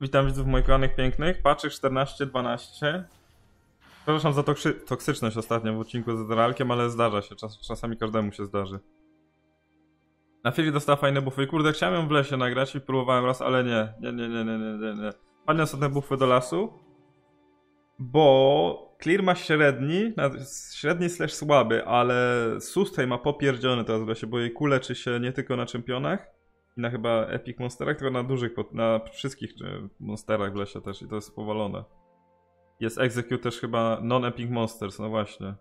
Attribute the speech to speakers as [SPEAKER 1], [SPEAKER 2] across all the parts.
[SPEAKER 1] Witam widzów moich kochanych pięknych. Patrzę 14-12. Przepraszam za toksy toksyczność ostatnio w odcinku z Dralkiem, ale zdarza się. Czas czasami każdemu się zdarzy. Na chwili dostała fajne buffy. Kurde, chciałem ją w lesie nagrać i próbowałem raz, ale nie. Nie, nie, nie, nie, nie, nie. nie. Są te buffy do lasu. Bo clear ma średni, średni slash słaby, ale Sustain ma popierdziony teraz w lesie, bo jej kule leczy się nie tylko na czempionach, na chyba Epic Monsterach, tylko na dużych, na wszystkich monsterach w lesie też i to jest powalone. Jest Execute też chyba non-Epic Monsters, no właśnie.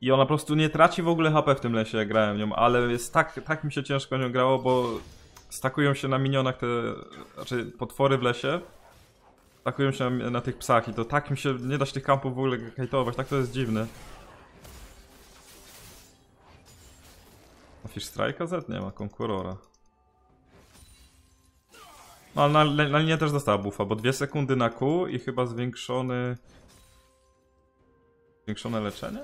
[SPEAKER 1] I ona po prostu nie traci w ogóle HP w tym lesie, jak grałem nią, ale jest tak, tak mi się ciężko nią grało, bo stakują się na minionach te, znaczy potwory w lesie, stakują się na, na tych psach i to tak mi się, nie da się tych kampów w ogóle hejtować, tak to jest dziwne. Fish Strike'a Z nie ma, Conquerora. No ale na, na linię też dostała buffa, bo dwie sekundy na Q i chyba zwiększony... Zwiększone leczenie?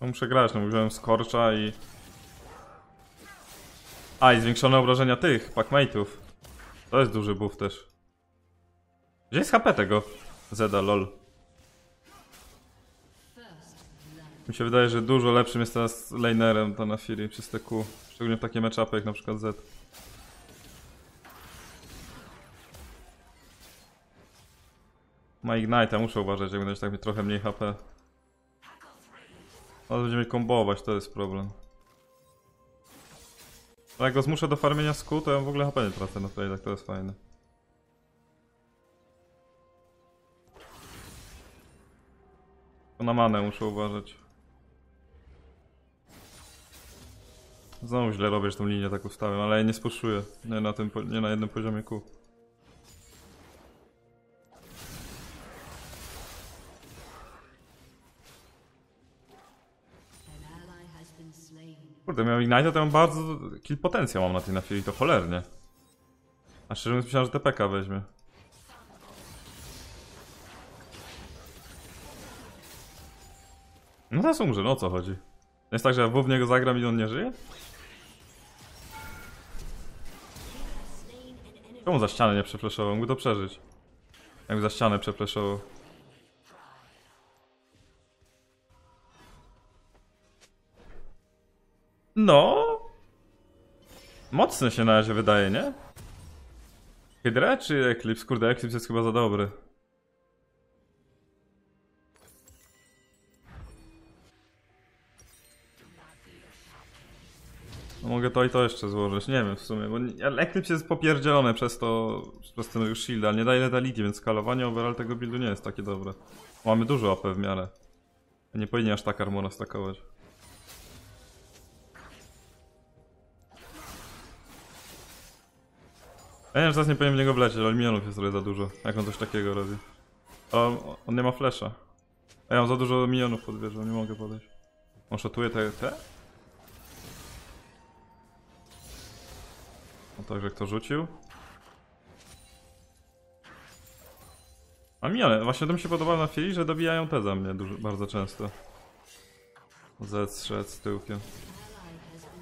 [SPEAKER 1] No muszę grać, no wziąłem Scorcha i... A, i zwiększone obrażenia tych, packmate'ów. To jest duży buff też. Gdzie jest HP tego? Zeda, lol. Mi się wydaje, że dużo lepszym jest teraz lanerem to na Fury przez te Q. Szczególnie w takie matchupy jak na przykład Z. Ma Ignite, muszę uważać, jak będę tak trochę mniej HP. Ale będziemy kombować, to jest problem. A jak go zmuszę do farmienia sku, to ja w ogóle HP nie tracę na trade'ach, to jest fajne. To na manę muszę uważać. Znowu źle robię, że tą linię tak ustawiam, ale ja nie spuszuję. Nie na, tym, nie na jednym poziomie Q. Kurde, miał Ignite, to mam bardzo kill potencjał mam na tej na chwili, to cholernie. A szczerze mówiąc myślałem, że TPK weźmie. No teraz umrze, no o co chodzi? Jest tak, że ja w niego zagram i on nie żyje? Czemu za ścianę nie przefleszował? Mógł to przeżyć. Jakby za ścianę przefleszował. No. Mocny się na razie wydaje, nie? Hydra czy Eclipse? Kurde, Eclipse jest chyba za dobry. Mogę to i to jeszcze złożyć, nie wiem w sumie, bo Eclipse jest popierdzielony przez to, przez ten już shield, ale nie daje letality, więc skalowanie overall tego buildu nie jest takie dobre. Mamy dużo AP w miarę. Nie powinien aż tak armora stakować. Ja nie wiem, zaraz nie powinien w niego wlecieć, ale minionów jest trochę za dużo, jak on coś takiego robi. On, on nie ma flesza. A ja mam za dużo minionów pod wieżą, nie mogę podejść. On szatuje te, te? Także kto rzucił? A miniony, właśnie to mi się podoba na chwili, że dobijają te za mnie dużo, bardzo często. Z szedł z tyłkiem.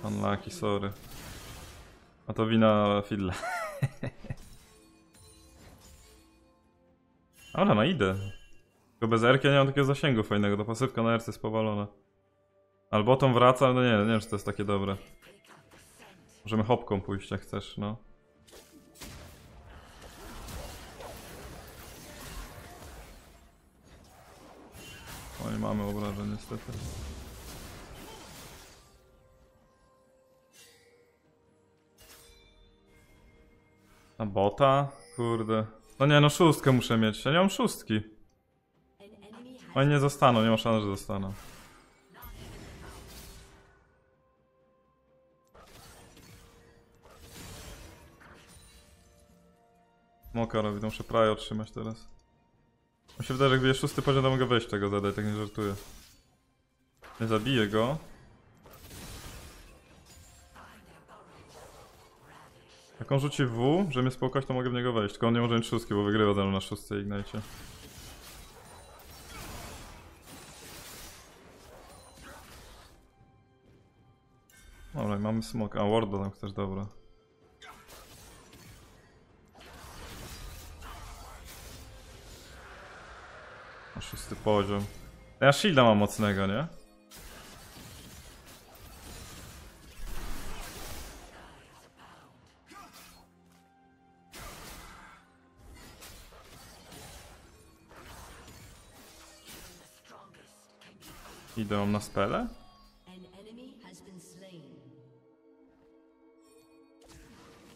[SPEAKER 1] Unlucky, sorry. A to wina Fidla. Ale no idę. Tylko bez Erki nie mam takiego zasięgu fajnego, to pasywka na Erce jest powalona. Albo tą wraca, no nie, nie wiem czy to jest takie dobre. Możemy hopką pójść jak chcesz, no. Oj, mamy obrażeń niestety. Na bota? Kurde. No nie, no szóstkę muszę mieć. Ja nie mam szóstki. Oni nie zostaną, nie ma szans, że zostaną. smoka robi, to muszę praja otrzymać teraz. Mi się wydaje, że jak będzie szósty poziom, to mogę wejść tego zadać, tak nie żartuję. Nie zabiję go. Jak on rzuci W, żeby mnie spłukać, to mogę w niego wejść. Tylko on nie może mieć szóstki, bo wygrywa ze mną na szóstej Ignite. Dobra, mamy smok. A, Warda tam też dobra. Na szósty poziom. Ja shielda mam mocnego, nie? Idę na spele?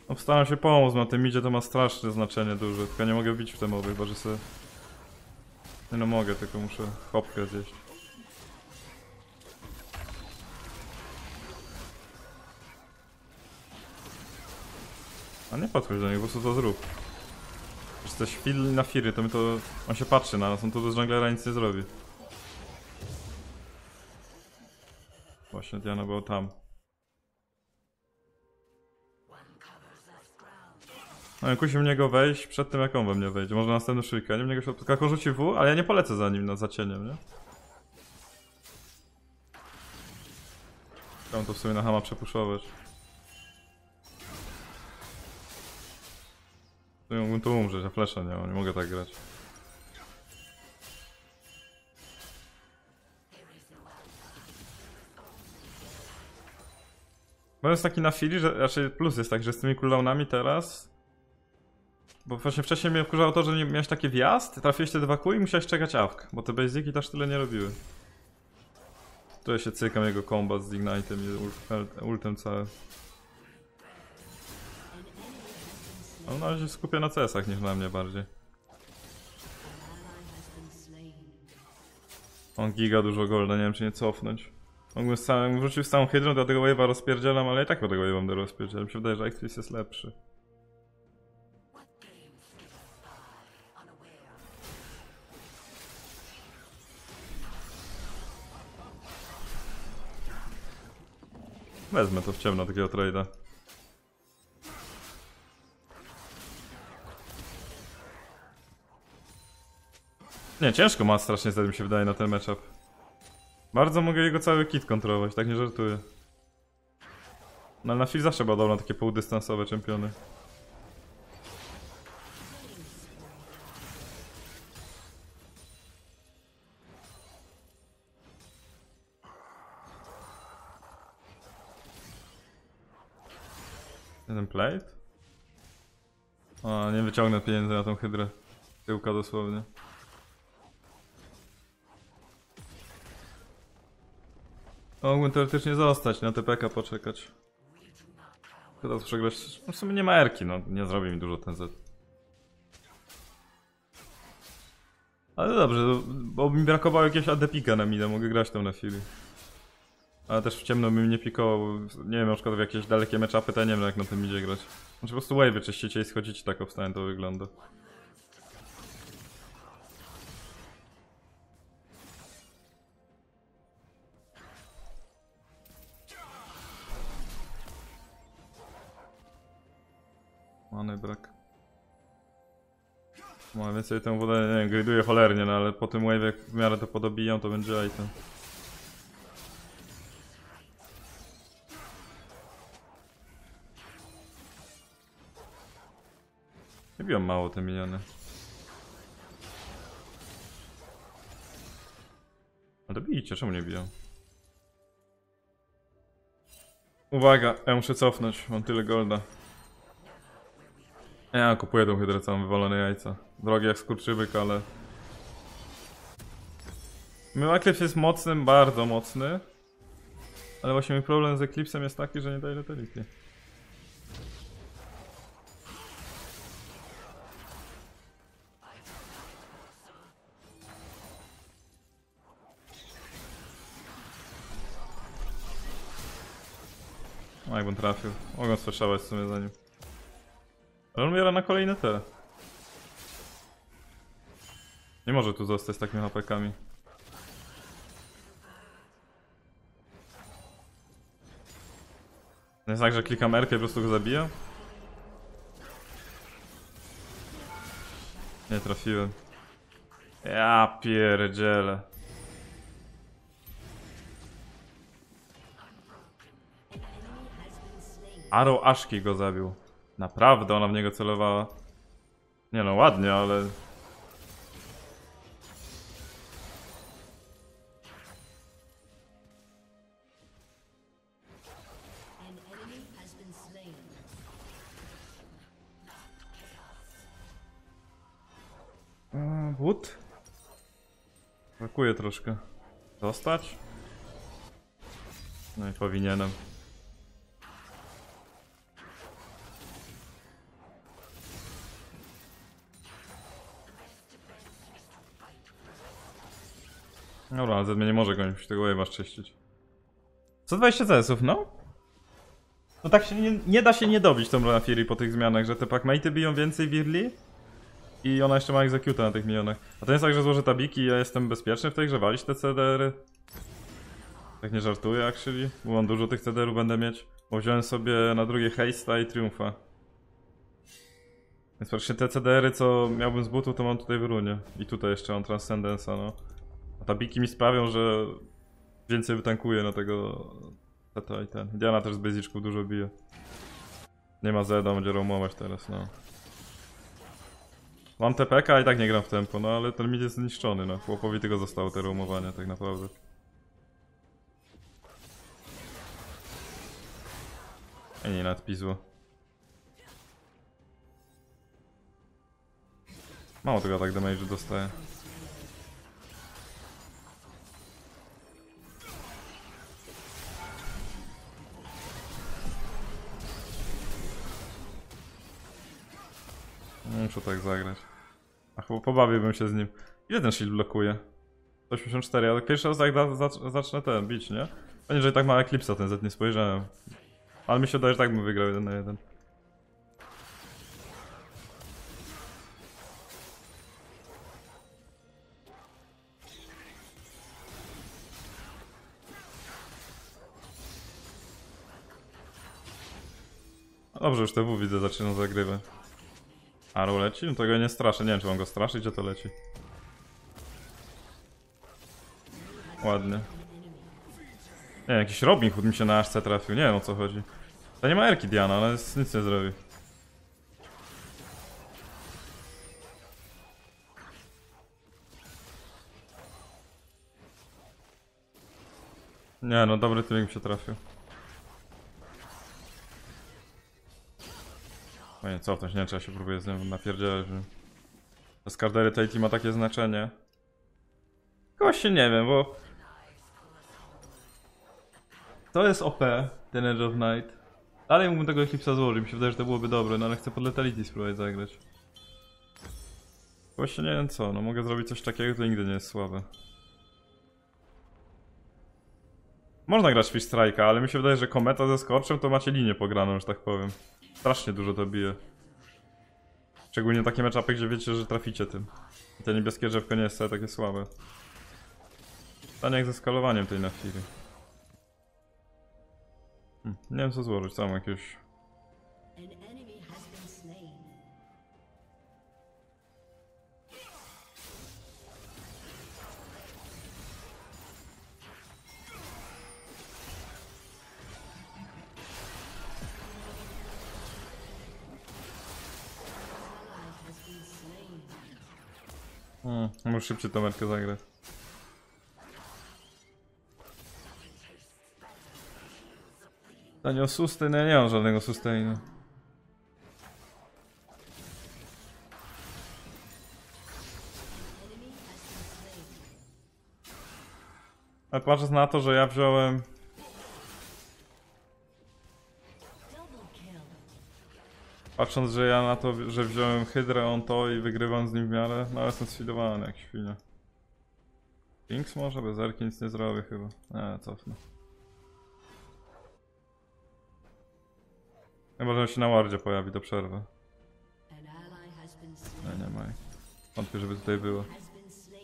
[SPEAKER 1] No staram się pomóc, na tym idzie to ma straszne znaczenie duże, tylko nie mogę bić w te mowy, chyba że sobie... No mogę, tylko muszę chopkę zjeść. A nie podchodź do niego, po prostu to zrób. Jesteś chwil na firy, to my to... On się patrzy na nas, on tu do junglera nic nie zrobi. Właśnie Diana był tam. Kusi w niego wejść przed tym jak on we mnie wejdzie. Może następny szyjkę, nie w się tylko rzuci W, ale ja nie polecę za nim, no za cieniem, nie? Chciałem to w sumie na hama przepuszować. To mógłbym tu umrzeć, a flesza nie mam, nie mogę tak grać. Bo jest taki na chwili, że raczej plus jest tak, że z tymi cooldownami teraz bo właśnie wcześniej mnie wkurzało to, że miałeś taki wjazd, trafiłeś te dwa kół i musiałeś czekać awk, bo te basiki też tyle nie robiły. Tu ja się cykam jego combat z Ignite'em i ult, ultem całe. On na razie skupia na CS-ach niż na mnie bardziej. On giga dużo golda, nie wiem czy nie cofnąć. Z całym, wrzucił z całą hydrą, do tego wave'a rozpierdzielam, ale i tak tego wave'a będę rozpierdzielam. Mi się wydaje, że Xfis jest lepszy. Wezmę to w ciemno takiego trade'a. Nie, ciężko ma strasznie wtedy mi się wydaje na ten matchup. Bardzo mogę jego cały kit kontrolować, tak nie żartuję. No ale na chwilę zawsze badał takie półdystansowe czempiony. Jeden plate? A, nie wyciągnę pieniędzy na tą hydrę. Tyłka dosłownie. Mógłbym teoretycznie zostać, na TPK poczekać. Teraz przegrać. No w sumie nie ma erki, no nie zrobi mi dużo ten Z. Ale dobrze, bo mi brakowało jakiegoś AD-pika na mida, mogę grać tam na chwili. Ale też w ciemno bym nie pikował, nie wiem, na przykład w jakieś dalekie matchupy, to ja nie wiem jak na tym idzie grać. Znaczy po prostu wave czyścicie i schodzicie tak obstałem, to wygląda. Many brak. Mam więcej tę wodę, nie wiem, cholernie, no ale po tym wave jak w miarę to podobijam, to będzie item. Mało te miniony. Ale bijcie, czemu nie biją? Uwaga, ja muszę cofnąć, mam tyle golda. Ja kupuję tą hydrę wywalone jajca. Drogie jak skurczybyk, ale... Myłaklew jest mocnym, bardzo mocny. Ale właśnie mój problem z Eclipsem jest taki, że nie daje leteliki. No jakbym trafił. Mogę sfreszować w sumie za nim. Ale on umiera na kolejne te. Nie może tu zostać z takimi hapekami. Nie jest tak, że klikam R i po prostu go zabija? Nie trafiłem. Ja pierdzielę. Arrow Ashki go zabił. Naprawdę ona w niego celowała. Nie no, ładnie, ale... Wód? Brakuje troszkę. Dostać? No i powinienem. Mnie nie może gonić, musi tego wave'a czyścić. Co 20 CS-ów, no? No tak się nie, nie da się nie dobić tą Luna Fury po tych zmianach, że te packmate'y biją więcej Wirli i ona jeszcze ma execute na tych milionach. A to jest tak, że złożę tabiki i ja jestem bezpieczny w tej grze walić te CDR-y? Tak nie żartuję, actually, bo mam dużo tych CDR-ów będę mieć. Bo wziąłem sobie na drugie Haste'a i Triumfa. Więc praktycznie te CDR-y, co miałbym z butu, to mam tutaj w runie. I tutaj jeszcze mam Transcendence'a, no. Tabiki mi sprawią, że więcej wytankuję na tego Teta i ten. Diana też z basicków dużo bije. Nie ma Zeda, będzie roamować teraz, no. Mam TPK i tak nie gram w tempo, no ale ten mid jest zniszczony, no. Chłopowi tylko zostało te roamowania, tak naprawdę. I nie nadpisło. Mało tego tak damage dostaje. Muszę tak zagrać. A chyba pobawiłbym się z nim. Ile ten shield blokuje? 84, ale pierwszy raz jak da, zacz- zacznę ten bić, nie? Panie, że tak ma Eclipse'a ten Z, nie spojrzałem. Ale mi się wydaje, że tak bym wygrał jeden na jeden. No Dobrze, już te W widzę, zaczynam zagrywać. Arrow leci? No to go nie straszę, nie wiem czy mam go straszyć, gdzie to leci. Ładnie. Nie, jakiś Robin Hood mi się na Ashce trafił, nie wiem o co chodzi. To nie ma Erki Diana, ale nic nie zrobi. Nie no, dobry tymek mi się trafił. O nie, cofnąć, nie, trzeba się próbuje z nią napierdzielać, że... że Skardery Tatey ma takie znaczenie. Właśnie nie wiem, bo... To jest OP, ten Edge of Night. Dalej mógłbym tego Eclipse'a złożyć, mi się wydaje, że to byłoby dobre, no ale chcę pod Letality spróbować zagrać. Właśnie nie wiem co, no mogę zrobić coś takiego, to nigdy nie jest słabe. Można grać Fish Strike'a, ale mi się wydaje, że Kometa ze Scorchem to macie linię pograną, że tak powiem. Strasznie dużo to bije. Szczególnie takie meczapy, gdzie wiecie, że traficie tym. I te niebieskie drzewko nie jest wcale takie słabe. Pytanie jak ze skalowaniem tej Nafiry. Hmm, nie wiem co złożyć, co mam jakieś... Hmm, muszę szybciej tą merkę zagrać. To nie o sustain, ja nie mam żadnego sustainu.
[SPEAKER 2] Slain.
[SPEAKER 1] Ale patrząc na to, że ja wziąłem... Patrząc, że ja na to, że wziąłem Hydrę on to i wygrywam z nim w miarę, no jestem sfidowany jak świnia. Kings może? Bez Erki nic nie zrobię chyba. Nie, cofnę. Chyba, że się na wardzie pojawi do przerwy.
[SPEAKER 2] Been slain.
[SPEAKER 1] Nie, nie ma. Wątpię, żeby tutaj było.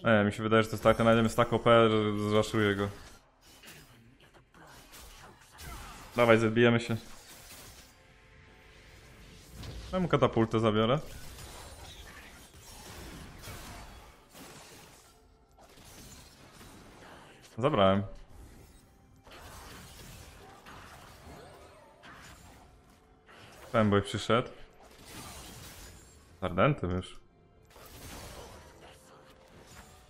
[SPEAKER 1] Nie, mi się wydaje, że to jest tak, item jest tak OP, że zraszuję go. Dawaj, zabijemy się. Ja mu katapultę zabiorę. Zabrałem. Fanboy przyszedł. Ardenty już.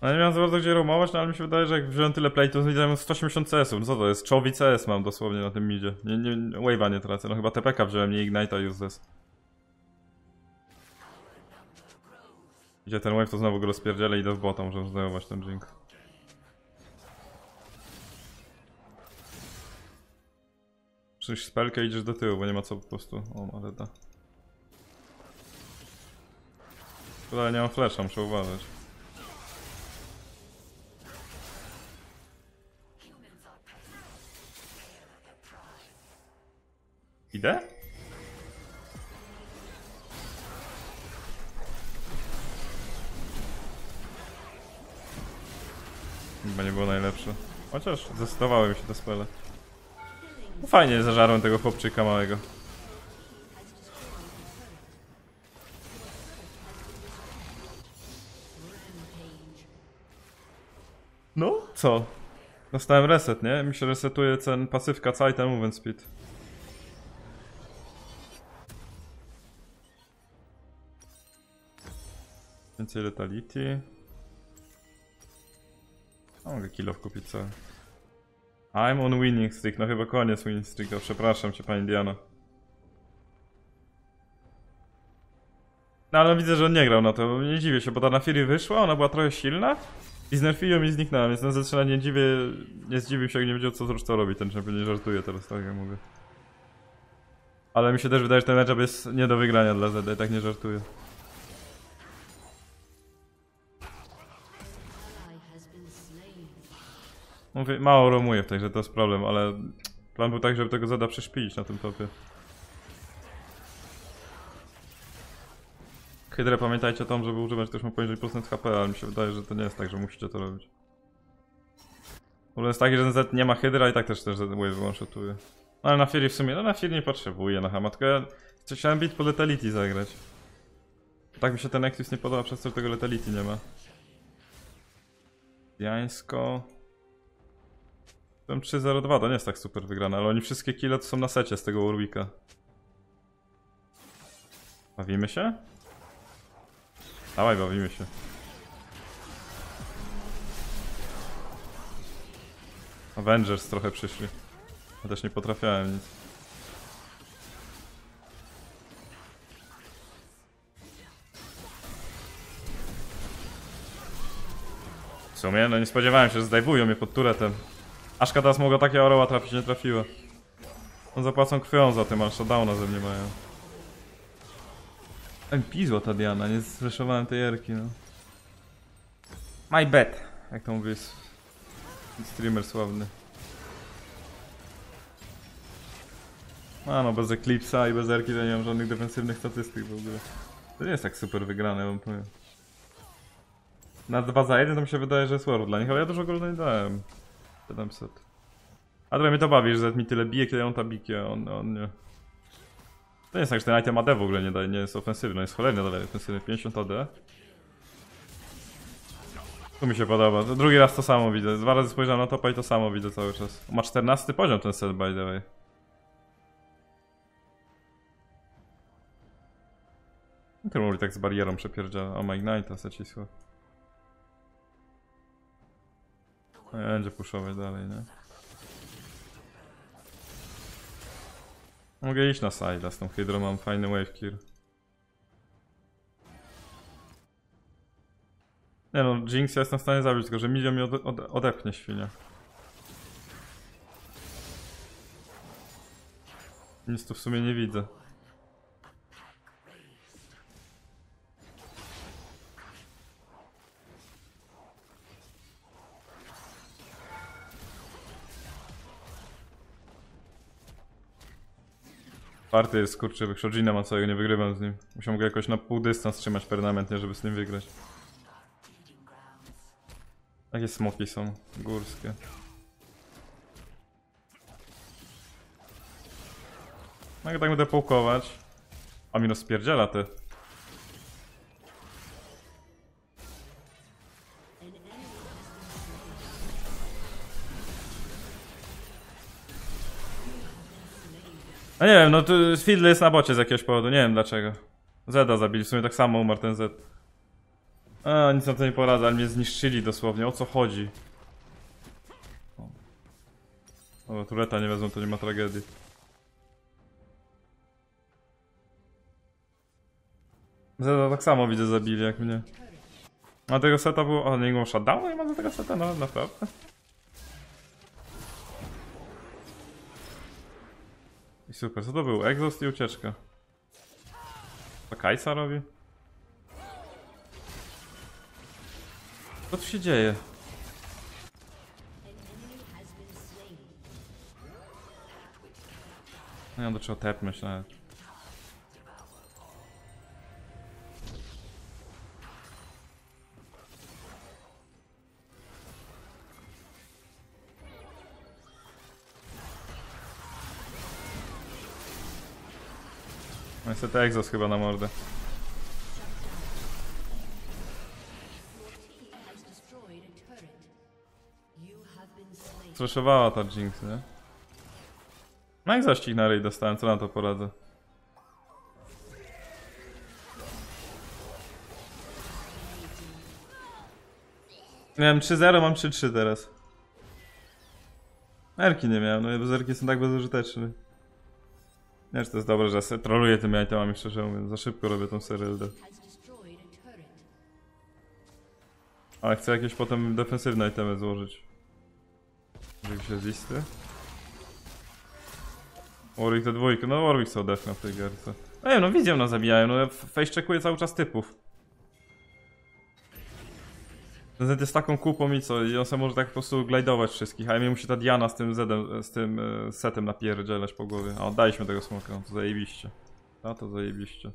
[SPEAKER 1] No nie miałem za bardzo gdzie roamować, no ale mi się wydaje, że jak wziąłem tyle play, to widziałem 180 CS-ów. No co to jest? Czołwi CS mam dosłownie na tym midzie. Nie, nie, wave'a nie tracę. No chyba TPK wziąłem, nie Ignite'a useless. Gdzie ten wave, to znowu go rozpierdzielę i idę w bota, muszę zdejmować ten drink. Przyjść spelkę idziesz do tyłu, bo nie ma co po prostu. O, ma reda. Ale nie mam flasha, muszę uważać. Idę? Chociaż zdecydowały mi się te spele. No fajnie zażarłem tego chłopczyka małego. No, co? Dostałem reset, nie? Mi się resetuje ten pasywka ten movement speed. Więcej letality. A mogę kill off kupić cały. I'm on winning streak, no chyba koniec winning streaka, przepraszam cię pani Diana. No ale widzę, że on nie grał na to, nie dziwię się, bo ta na wyszła, ona była trochę silna i znerfiłem i zniknęła, więc na zaczyna nie dziwię, nie zdziwił się, jak nie wiedział co zresztą co robi, ten champion nie żartuje teraz, tak jak mówię. Ale mi się też wydaje, że ten matchup jest nie do wygrania dla i tak nie żartuję. Mówię, mało romuję w tej grze, to jest problem, ale plan był tak, żeby tego Zeda przeszpilić na tym topie. Hydrę pamiętajcie o tym, żeby używać ktoś ma poniżej procent HP, ale mi się wydaje, że to nie jest tak, że musicie to robić. Problem jest taki, że Z nie ma Hydra i tak też też wave one-shotuje. No ale na Fury w sumie, no na Fury nie potrzebuję na Hama, tylko ja chciałem bić po Letality zagrać. Tak mi się ten Nexus nie podoba, przez że tego Letality nie ma. Jańsko... Byłem 3-0-2, to nie jest tak super wygrane, ale oni wszystkie kile to są na secie z tego Warwicka. Bawimy się? Dawaj, bawimy się. Avengers trochę przyszli. Ja też nie potrafiałem nic. W sumie, no nie spodziewałem się, że zdejmują mnie pod turetem. Aszka teraz mogła takie orła trafić, nie trafiła. On zapłacą krwią za tym, ale shutdowna ze mnie mają. MP złota Diana, nie zreszowałem tej erki, no. My bad, jak to mówisz. Streamer sławny. A no, bez Eclipse'a i bez erki to nie mam żadnych defensywnych statystyk w ogóle. To nie jest tak super wygrane, wam powiem. Na 2 za 1 to mi się wydaje, że jest war dla nich, ale ja dużo golda nie dałem. 700. A trochę mnie to bawi, że mi tyle bije, kiedy on ta bije, on, on nie. To nie jest tak, że ten item AD w ogóle nie daje, nie jest ofensywny, jest cholernie dalej ofensywny, 50 AD. Tu mi się podoba, drugi raz to samo widzę, dwa razy spojrzałem na topa i to samo widzę cały czas. Ma 14 poziom ten set by the way. Ten mówi tak z barierą przepierdziela, o ma Ignite'a, secisło. Będzie puszować dalej, nie? Mogę iść na side, z tą hydro mam fajny wave clear. Nie no, Jinx ja jestem w stanie zabić, tylko że milion mi ode ode odepchnie świnia. Nic tu w sumie nie widzę. Party jest kurczę, bo Shojina ma całego, nie wygrywam z nim. Musiałem go jakoś na pół dystans trzymać permanentnie, żeby z nim wygrać. Jakie smoki są górskie. No i tak będę połkować. A mi rozpierdziela te. No nie wiem, no tu Fiddle jest na bocie z jakiegoś powodu, nie wiem dlaczego. Zeda zabili, w sumie tak samo umarł ten Z. A, nic na to nie poradzę, ale mnie zniszczyli dosłownie, o co chodzi? Dobra, tureta nie wezmą, to nie ma tragedii. Zeda tak samo widzę zabili jak mnie. A tego seta było... O, nie było shutdownu nie ma do tego seta? No, naprawdę? I super, co to był? Exhaust i ucieczka. Co Kajsa robi? Co tu się dzieje? No ja do czego tepnąć nawet.
[SPEAKER 2] Turret. You have been slain.
[SPEAKER 1] Zreszowała ta Jinx, nie? No i zaścig na ryj dostałem, co na to poradzę? Miałem 3-0, mam 3-3 teraz. Erki nie miałem, no bez Erki jestem tak bezużyteczny. Czy to jest dobre, że se troluję tymi itemami, szczerze mówiąc. Za szybko robię tą
[SPEAKER 2] turret.
[SPEAKER 1] Ale chcę jakieś potem defensywne itemy złożyć. Się z listy. Warwick te dwójkę, no Warwick sobie odetchnął w tej gierce. No nie no widzę, no zabijają, no ja face cały czas typów. Ten Z jest taką kupą i co, i on sobie może tak po prostu glajdować wszystkich, a mnie musi ta Diana z tym Zedem, z tym e, setem napierdzielać po głowie. A oddaliśmy tego smoka, no to zajebiście. A to zajebiście.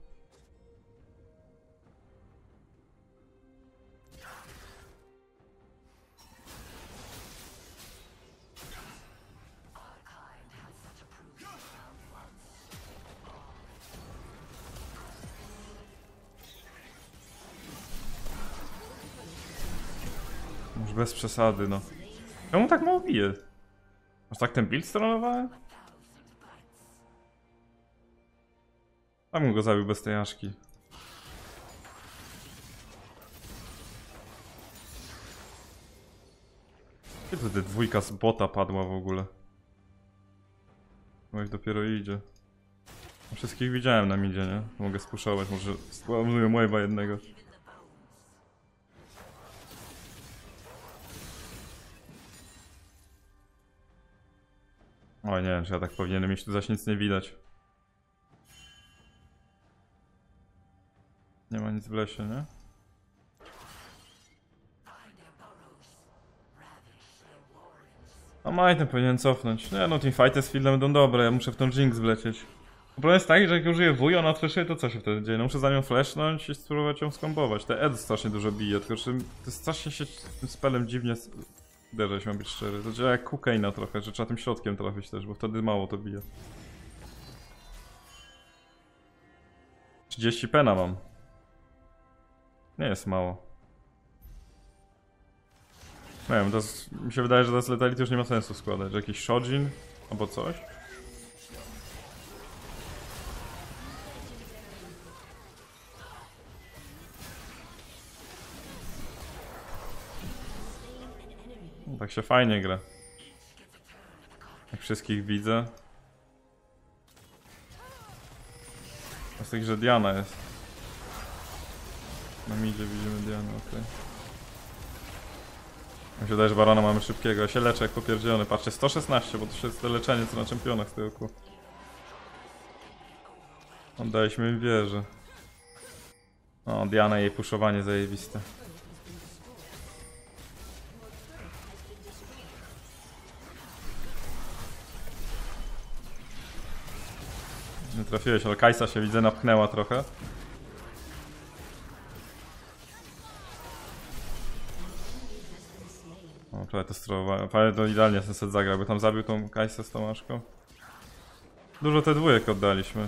[SPEAKER 1] Bez przesady, no. Czemu tak mało bije? Aż tak ten build stronowałem? A bym go zabił bez tej aszki. Kiedy to dwójka z bota padła w ogóle? No ich dopiero idzie. Wszystkich widziałem na midzie, nie? Mogę spuszować, może spłanuję mojego jednego. O nie, że ja tak powinienem mieć, tu zaś nic nie widać. Nie ma nic w lesie, nie? A Majten powinien cofnąć. Nie no, teamfighty z Fieldem będą dobre, ja muszę w tą Jinx wlecieć. Problem jest taki, że jak użyję wuj, ona flashuje, to co się wtedy dzieje? No muszę za nią flashnąć i spróbować ją skombować. Te Ed strasznie dużo bije, tylko że to strasznie się tym spelem dziwnie uderza, mam być szczery. To działa jak Kukaina trochę, że trzeba tym środkiem trafić też, bo wtedy mało to bije. 30 pena mam. Nie jest mało. Nie wiem, mi się wydaje, że teraz Letality już nie ma sensu składać. Że jakiś Shojin albo coś. Tak się fajnie gra. Jak wszystkich widzę. Z tych, że Diana jest. Na midzie widzimy Dianę, okej. Mi się wydaje, że Barona mamy szybkiego. Ja się leczę jak popierdzielony. Patrzcie, 116, bo to się jest leczenie co na czempionach z tyłku. Oddaliśmy wieżę. O, Diana jej puszowanie zajebiste. Trafiłeś, ale Kajsa się widzę napchnęła trochę. O, prawie to sterowałem. Prawie to idealnie ten set zagrał, tam zabił tą Kajsę z tą Aszką. Dużo te dwójek oddaliśmy.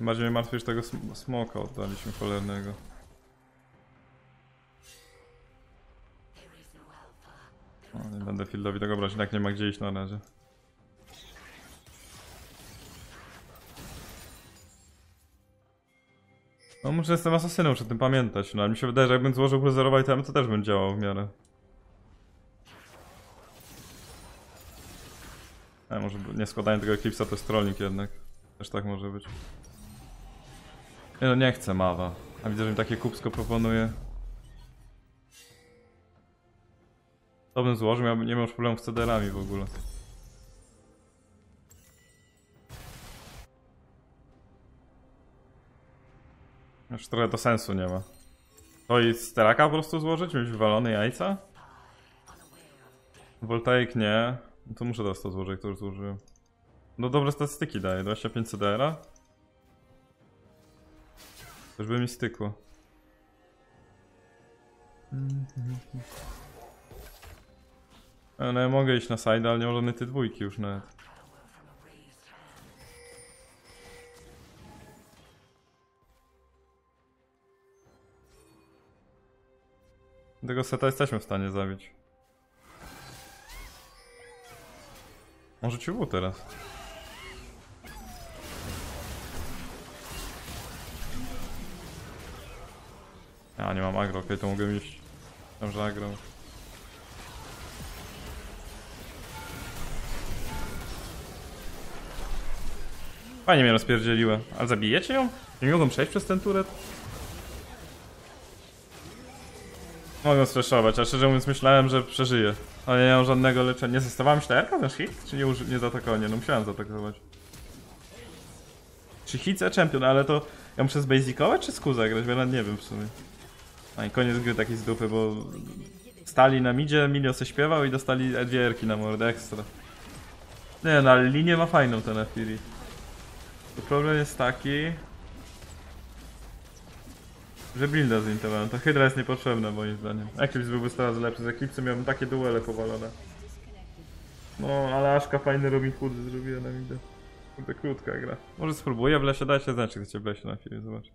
[SPEAKER 1] Bardziej mnie martwi, że tego sm smoka oddaliśmy cholernego. O, nie będę fieldowi tego brać, jednak nie ma gdzie iść na razie. No muszę jestem asasynem, muszę o tym pamiętać, no ale mi się wydaje, że jakbym złożył plus zerowy item, to też bym działał w miarę. A może nie składanie tego Eclipse'a to jest trolling jednak. Też tak może być. Nie no, nie chcę Mawa. A widzę, że mi takie kupsko proponuje. To bym złożył, miałbym, nie miał już problemów z CDR-ami w ogóle. Już trochę to sensu nie ma. To i steraka po prostu złożyć? Mieć wywalone jajca? Voltaik nie. No to muszę teraz to złożyć, to już złożyłem. No dobre statystyki daje, 25 CDR-a. Już by mi stykło. E, No ja mogę iść na side, ale nie ma żadnej tej dwójki już nawet. Tego seta jesteśmy w stanie zabić. Może ci W teraz. Ja nie mam agro, okej, to mogę iść. Tam, że agro. Fajnie mnie rozpierdzieliła. Ale zabijecie ją? Nie mogą przejść przez ten turet? Mogę streszować, a szczerze mówiąc myślałem, że przeżyję. Ale nie mam żadnego leczenia. Nie zestawałem czterka ten hit? Czy nie, uży- nie zaatakowanie? No musiałem zaatakować. Czy hit za champion, ale to ja muszę zbasicować czy skóza grać? Bo ja nie wiem w sumie. A i koniec gry taki z dupy, bo stali na midzie, Milio se śpiewał i dostali dwie erki na mordę ekstra. Nie no, ale linię ma fajną ten. To problem jest taki, że builda zintowałem. Ta hydra jest niepotrzebna moim zdaniem. Eclipse byłby 100 razy lepszy. Z Eclipse miałbym takie duele powalone. No, ale Aszka fajny Robin Hood zrobiła na midę. To krótka gra. Może spróbuję w lesie, dajcie znać, chcecie w lesie na chwilę zobaczyć.